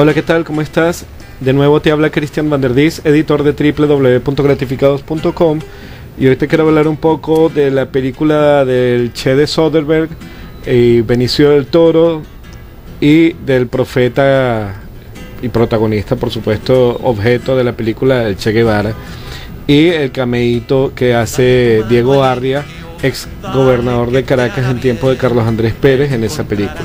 Hola, ¿qué tal? ¿Cómo estás? De nuevo te habla Cristian Van der Dis, editor de www.gratificados.com y hoy te quiero hablar un poco de la película del Che de Soderbergh y Benicio del Toro y del profeta y protagonista, por supuesto, objeto de la película El Che Guevara y el cameíto que hace Diego Arria, ex gobernador de Caracas en tiempo de Carlos Andrés Pérez en esa película.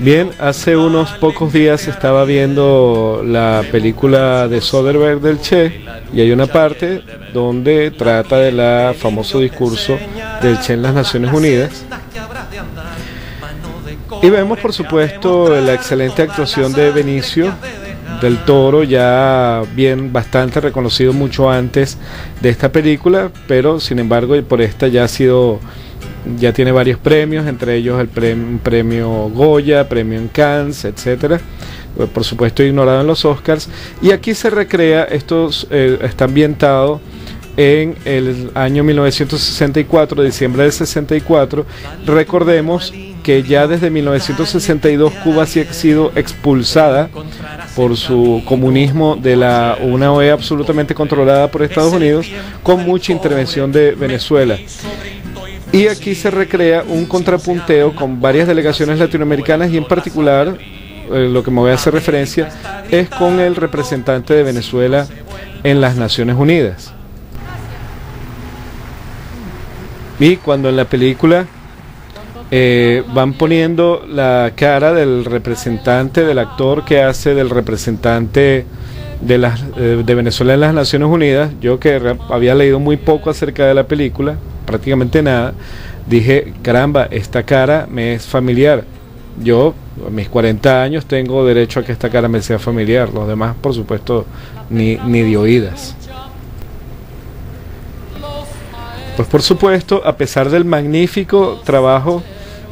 Bien, hace unos pocos días estaba viendo la película de Soderbergh del Che y hay una parte donde trata del famoso discurso del Che en las Naciones Unidas. Y vemos por supuesto la excelente actuación de Benicio del Toro, ya bien bastante reconocido mucho antes de esta película, pero sin embargo por esta ya ha sido ya tiene varios premios, entre ellos el premio, Goya, premio en Cannes, etcétera. Eh, por supuesto ignorado en los Oscars. Y aquí se recrea, esto eh, está ambientado en el año 1964, diciembre del 64. Recordemos que ya desde 1962 Cuba sí ha sido expulsada por su comunismo de la una OEA absolutamente controlada por Estados Unidos con mucha intervención de Venezuela. Y aquí se recrea un contrapunteo con varias delegaciones latinoamericanas y en particular, eh, lo que me voy a hacer referencia, es con el representante de Venezuela en las Naciones Unidas. Y cuando en la película eh, van poniendo la cara del representante, del actor que hace del representante de, las, eh, de Venezuela en las Naciones Unidas, yo que había leído muy poco acerca de la película, prácticamente nada, dije, caramba, esta cara me es familiar. Yo, a mis 40 años, tengo derecho a que esta cara me sea familiar. Los demás, por supuesto, ni, ni de oídas. Pues por supuesto, a pesar del magnífico trabajo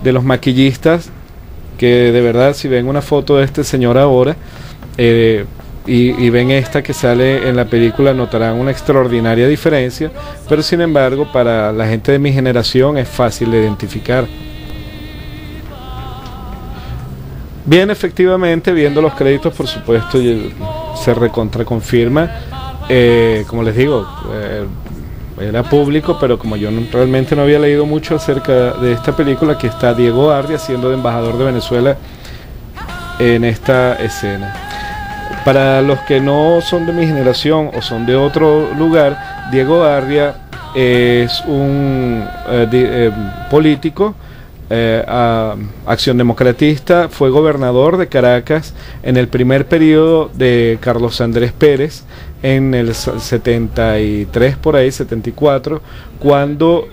de los maquillistas, que de verdad si ven una foto de este señor ahora, eh, y, ven esta que sale en la película notarán una extraordinaria diferencia, pero sin embargo para la gente de mi generación es fácil de identificar. Bien, efectivamente, viendo los créditos, por supuesto, se recontraconfirma. Eh, como les digo, eh, era público, pero como yo realmente no había leído mucho acerca de esta película, que está Diego Arria siendo de embajador de Venezuela en esta escena. Para los que no son de mi generación o son de otro lugar, Diego Arria es un eh, eh, político, eh, acción democratista, fue gobernador de Caracas en el primer periodo de Carlos Andrés Pérez, en el 73 por ahí, 74, cuando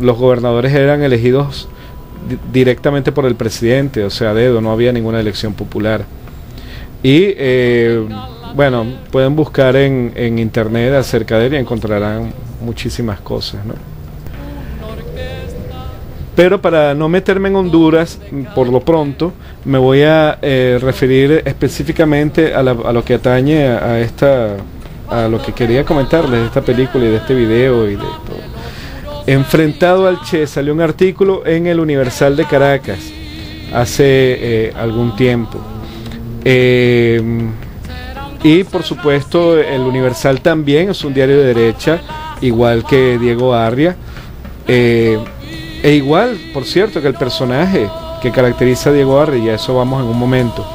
los gobernadores eran elegidos directamente por el presidente, o sea, dedo, no había ninguna elección popular. Y eh, bueno, pueden buscar en, en, internet acerca de él y encontrarán muchísimas cosas, ¿no? Pero para no meterme en Honduras, por lo pronto, me voy a eh, referir específicamente a, a, lo que atañe a, esta, a lo que quería comentarles de esta película y de este video y de todo. Enfrentado al Che salió un artículo en el Universal de Caracas hace eh, algún tiempo eh, y por supuesto el Universal también es un diario de derecha, igual que Diego Arria. Eh, e igual, por cierto, que el personaje que caracteriza a Diego Arria, y a eso vamos en un momento.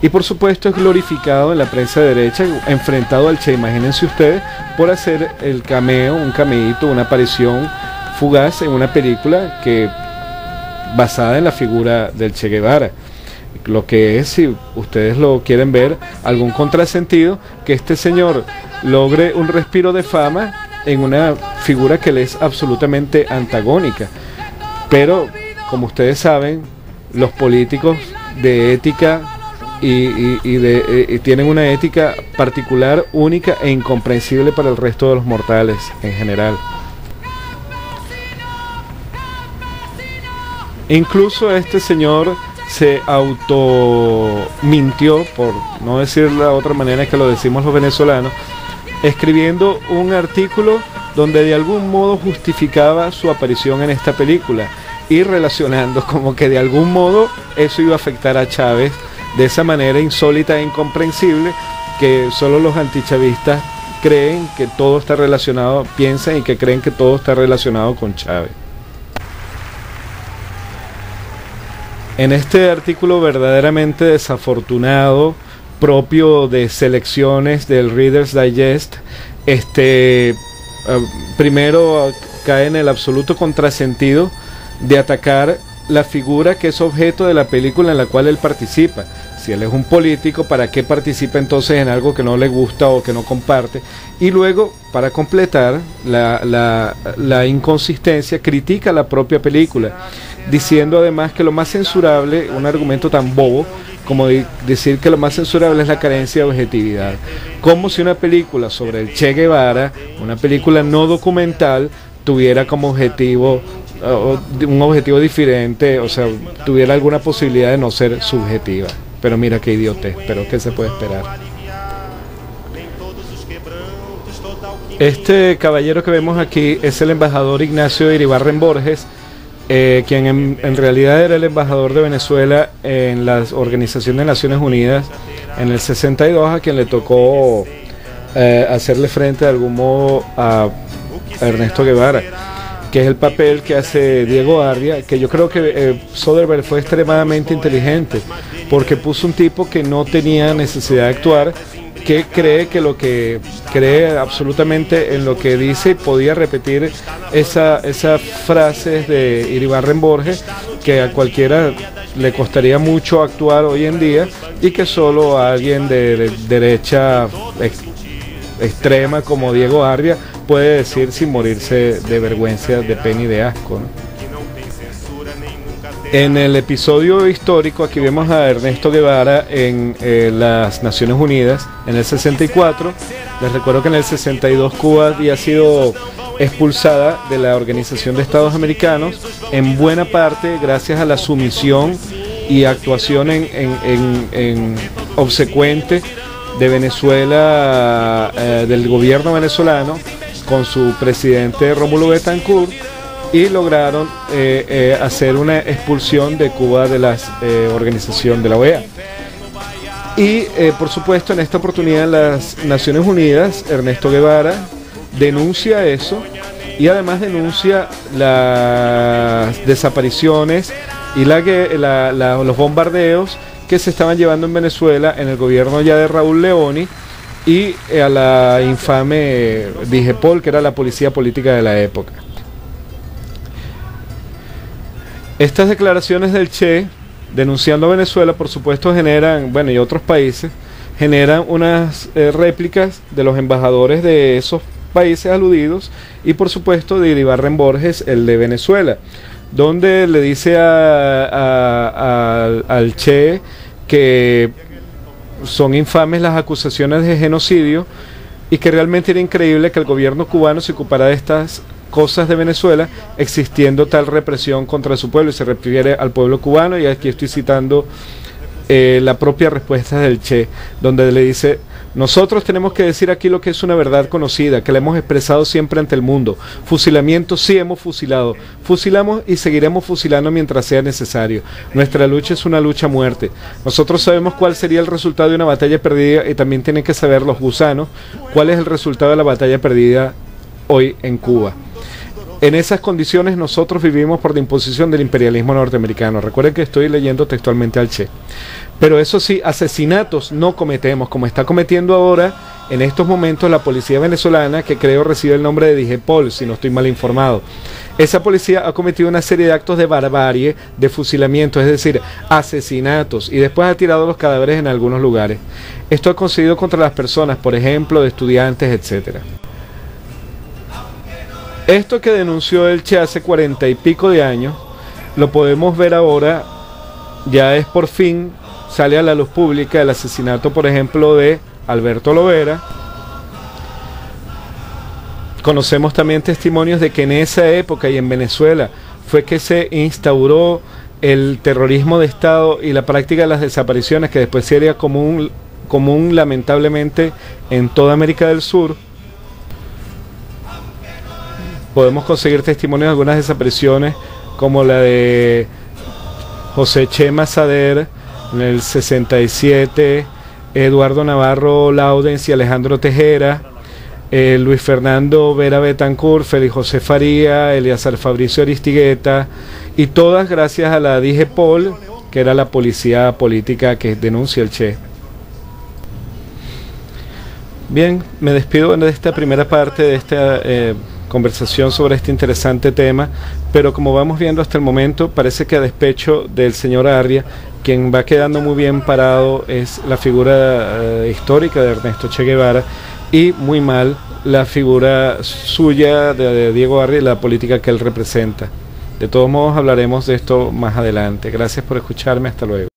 Y por supuesto es glorificado en la prensa de derecha, enfrentado al Che, imagínense ustedes, por hacer el cameo, un cameíto, una aparición fugaz en una película que basada en la figura del Che Guevara lo que es, si ustedes lo quieren ver, algún contrasentido, que este señor logre un respiro de fama en una figura que le es absolutamente antagónica. Pero, como ustedes saben, los políticos de ética y, eh, tienen una ética particular, única e incomprensible para el resto de los mortales en general. Incluso este señor se auto mintió, por no decir la otra manera que lo decimos los venezolanos, escribiendo un artículo donde de algún modo justificaba su aparición en esta película. y relacionando como que de algún modo eso iba a afectar a Chávez de esa manera insólita e incomprensible que solo los antichavistas creen que todo está relacionado, piensan y que creen que todo está relacionado con Chávez. En este artículo verdaderamente desafortunado, propio de selecciones del Reader's Digest, este eh, primero cae en el absoluto contrasentido de atacar la figura que es objeto de la película en la cual él participa. Si él es un político, ¿para qué participa entonces en algo que no le gusta o que no comparte? Y luego, para completar la, la, inconsistencia, critica la propia película, diciendo además que lo más censurable, un argumento tan bobo, como decir que lo más censurable es la carencia de objetividad. Como si una película sobre el Che Guevara, una película no documental, tuviera como objetivo un objetivo diferente, o sea, tuviera alguna posibilidad de no ser subjetiva. Pero mira qué idiote, pero ¿qué se puede esperar? Este caballero que vemos aquí es el embajador Ignacio Iribarren Borges, eh, quien en, realidad era el embajador de Venezuela en la Organización de Naciones Unidas en el 62, a quien le tocó eh, hacerle frente de algún modo a Ernesto Guevara que es el papel que hace Diego Arria, que yo creo que eh, Soderbergh fue extremadamente inteligente, porque puso un tipo que no tenía necesidad de actuar, que cree que lo que cree absolutamente en lo que dice y podía repetir esa, esas frases de Iribarren Borges que a cualquiera le costaría mucho actuar hoy en día y que solo a alguien de derecha extrema como Diego Arria puede decir sin morirse de vergüenza, de pena y de asco. En el episodio histórico aquí vemos a Ernesto Guevara en eh, las Naciones Unidas en el 64. Les recuerdo que en el 62 Cuba había sido expulsada de la Organización de Estados Americanos, en buena parte gracias a la sumisión y actuación en, en obsecuente de Venezuela, eh, del gobierno venezolano, con su presidente Rómulo Betancourt, y lograron eh, eh, hacer una expulsión de Cuba de la organización de la OEA. Y por supuesto en esta oportunidad las Naciones Unidas, Ernesto Guevara, denuncia eso y además denuncia las desapariciones y la, los bombardeos que se estaban llevando en Venezuela en el gobierno ya de Raúl Leoni y a la infame Digepol, que era la policía política de la época. Estas declaraciones del Che, denunciando a Venezuela, por supuesto, generan, bueno, y otros países, generan unas eh, réplicas de los embajadores de esos países aludidos y, por supuesto, de Iribarren Borges, el de Venezuela, donde le dice al Che que son infames las acusaciones de genocidio y que realmente era increíble que el gobierno cubano se ocupara de estas cosas de Venezuela, existiendo tal represión contra su pueblo, y se refiere al pueblo cubano, y aquí estoy citando eh, la propia respuesta del Che, donde le dice, nosotros tenemos que decir aquí lo que es una verdad conocida, que la hemos expresado siempre ante el mundo. Fusilamiento sí hemos fusilado. Fusilamos y seguiremos fusilando mientras sea necesario. Nuestra lucha es una lucha a muerte. Nosotros sabemos cuál sería el resultado de una batalla perdida y también tienen que saber los gusanos cuál es el resultado de la batalla perdida hoy en Cuba. En esas condiciones nosotros vivimos por la imposición del imperialismo norteamericano. Recuerden que estoy leyendo textualmente al Che. Pero eso sí, asesinatos no cometemos, como está cometiendo ahora en estos momentos la policía venezolana, que creo recibe el nombre de Digepol, si no estoy mal informado. Esa policía ha cometido una serie de actos de barbarie, de fusilamiento, es decir, asesinatos, y después ha tirado los cadáveres en algunos lugares. Esto ha conseguido contra las personas, por ejemplo, de estudiantes, etcétera. Esto que denunció el Che hace cuarenta y pico de años, lo podemos ver ahora, ya es por fin sale a la luz pública el asesinato, por ejemplo, de Alberto Lovera. Conocemos también testimonios de que en esa época y en Venezuela fue que se instauró el terrorismo de Estado y la práctica de las desapariciones que después sería común, común lamentablemente en toda América del Sur. Podemos conseguir testimonios de algunas desapariciones como la de José Chema Sader en el 67, Eduardo Navarro Laudens y Alejandro Tejera, eh, Luis Fernando Vera Betancourt, Félix José Faría, Eliazar Fabricio Aristigueta, y todas gracias a la DIGEPOL, que era la policía política que denuncia el Che. Bien, me despido de esta primera parte de esta eh, conversación sobre este interesante tema, pero como vamos viendo hasta el momento, parece que a despecho del señor Arria, quien va quedando muy bien parado es la figura eh, histórica de Ernesto Che Guevara y muy mal la figura suya de, Diego Arria y la política que él representa. De todos modos hablaremos de esto más adelante. Gracias por escucharme. Hasta luego.